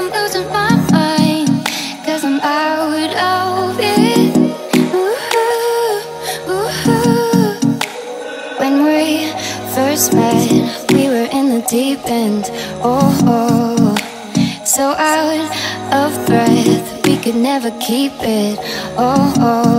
I'm losing my mind Cause I'm out of it. When we first met We were in the deep end Oh, oh. So out of breath We could never keep it Oh, oh.